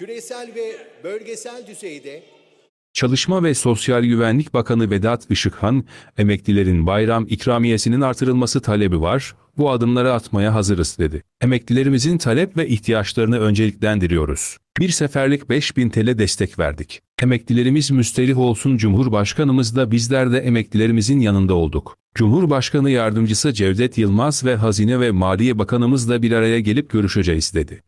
küresel ve bölgesel düzeyde Çalışma ve Sosyal Güvenlik Bakanı Vedat Işıkhan, emeklilerin bayram ikramiyesinin artırılması talebi var, bu adımları atmaya hazırız dedi. Emeklilerimizin talep ve ihtiyaçlarını önceliklendiriyoruz. Bir seferlik 5000 TL destek verdik. Emeklilerimiz müsterih olsun Cumhurbaşkanımız da bizler de emeklilerimizin yanında olduk. Cumhurbaşkanı Yardımcısı Cevdet Yılmaz ve Hazine ve Maliye Bakanımız da bir araya gelip görüşeceğiz dedi.